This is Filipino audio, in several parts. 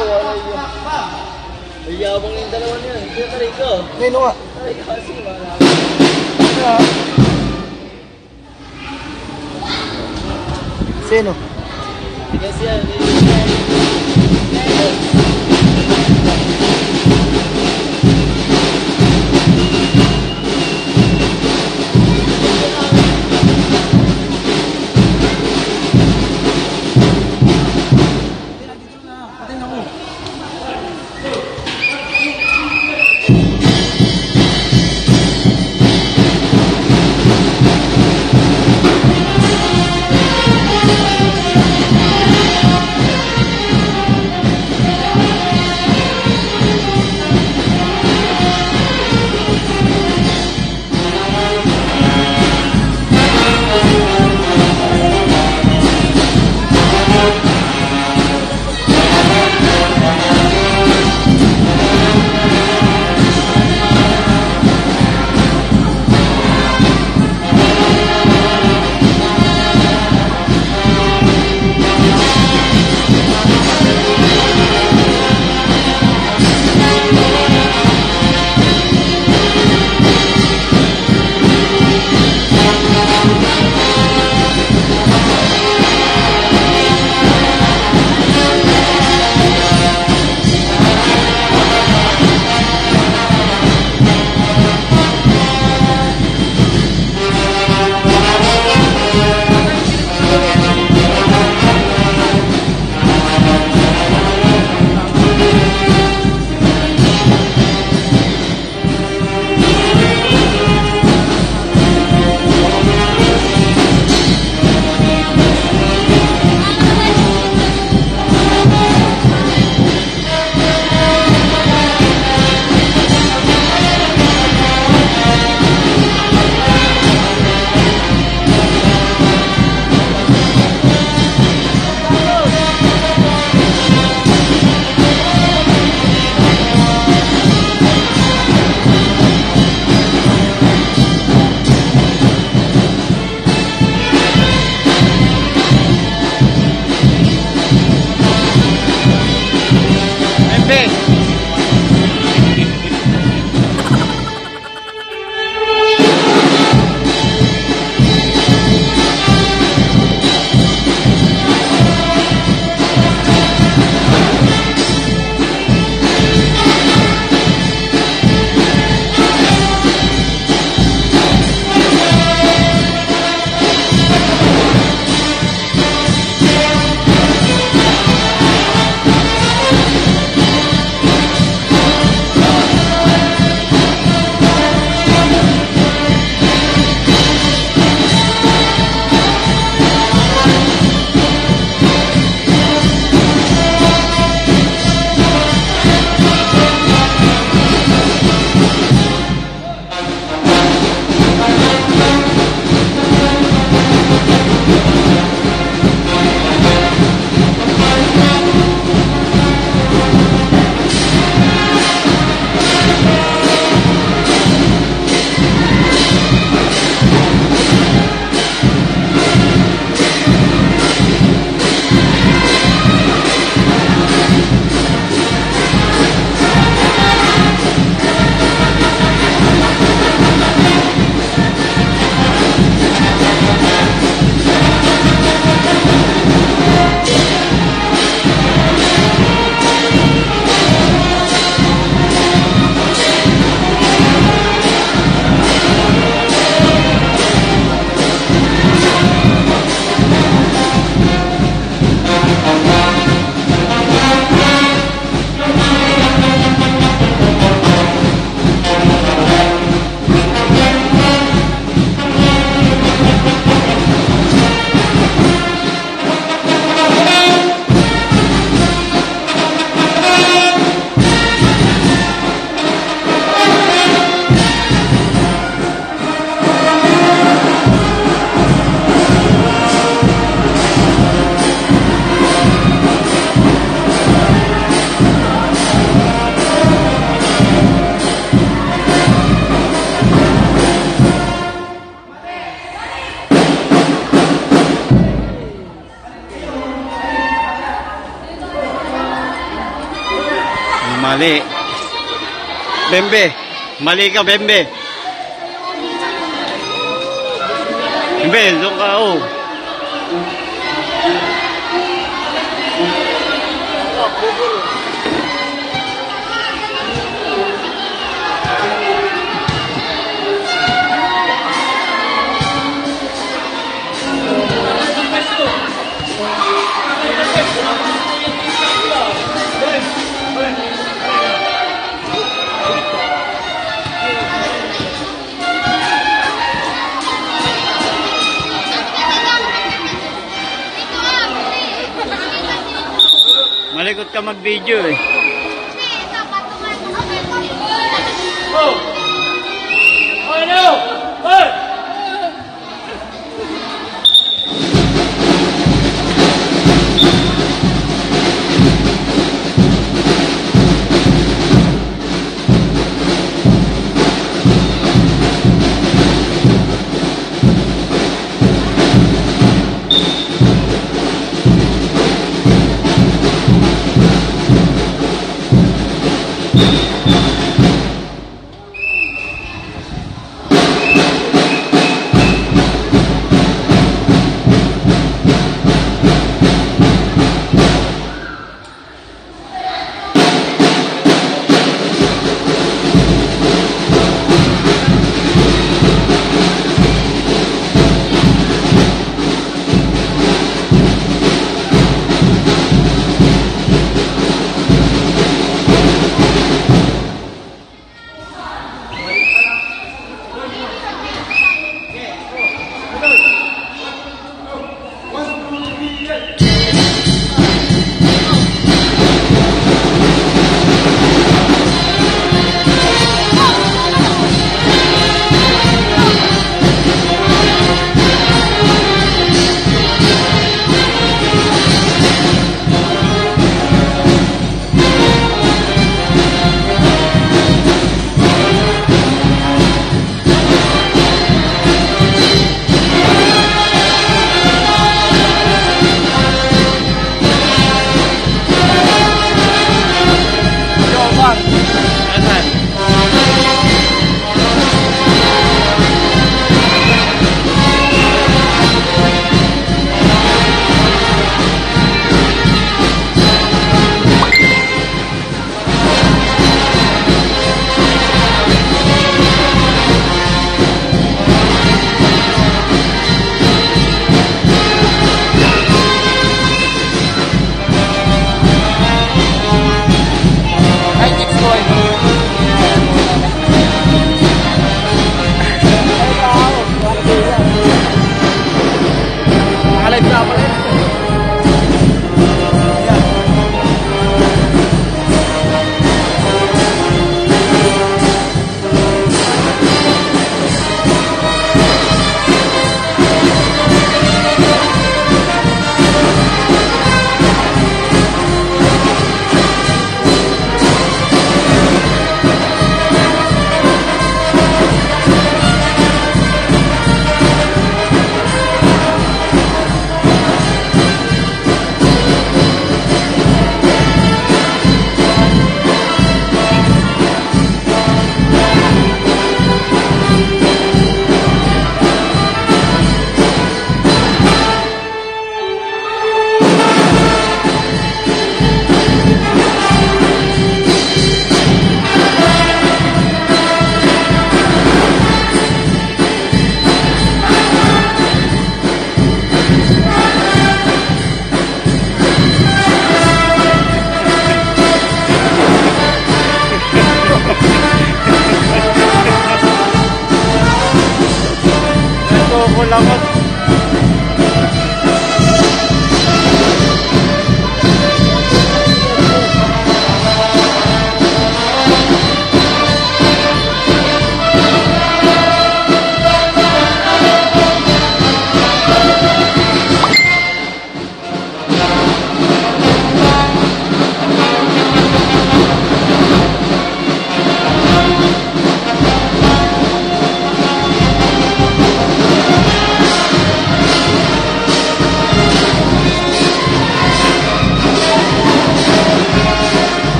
wala yun. May yabang yung dalawa niya. Hindi na tarik ko. Nino nga. Ay, kasi wala. Sino? Kasi yan. Sino? ni bembe mali ka bembe bembe zong kau. oh. Malikot ka mag-video eh.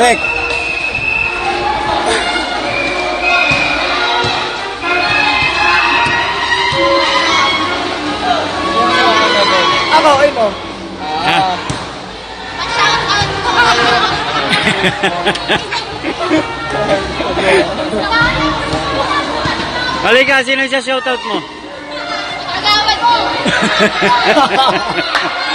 Mek! Ako, ay mo. Ha? Halika, sino siya shoutout mo? Agawad mo!